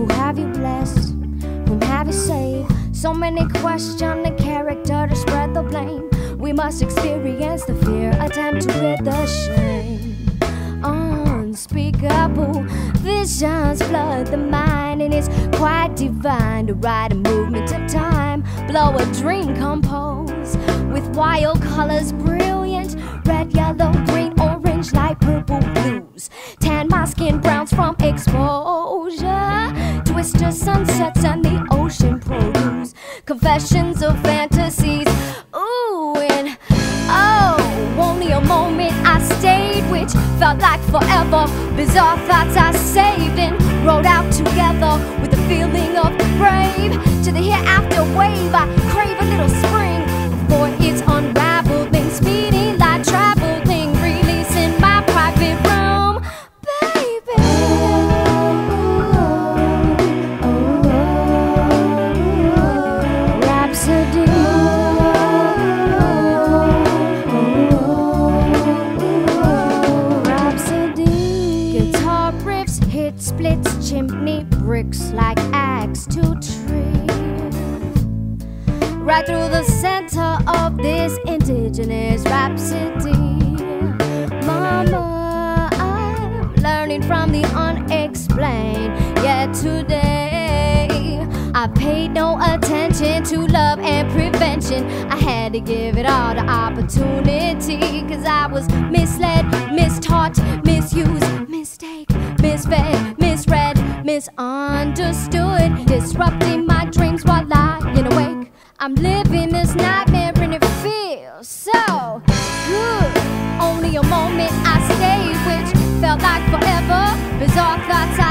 Who have you blessed? Whom have you saved? So many question the character to spread the blame. We must experience the fear, attempt to rid the shame. Unspeakable visions flood the mind, and it's quite divine to ride a movement of time. Blow a dream compose with wild colors, brilliant red, yellow, green, orange, light purple, blues. Tan my skin browns from Twister sunsets and the ocean produce confessions of fantasies. Ooh, and oh, only a moment I stayed, which felt like forever. Bizarre thoughts I saved and wrote out together with a feeling of brave. To the hereafter wave, I hit splits, chimney bricks like axe to tree. Right through the center of this indigenous rhapsody. Mama, I'm learning from the unexplained. Yet today, I paid no attention to love and prevention. I had to give it all the opportunity. Cause I was misled, mistaught, misused, mistake, misfed, misread, misunderstood, disrupting my dreams while lying awake. I'm living this nightmare and it feels so good. Only a moment I stayed, which felt like forever. Bizarre thoughts I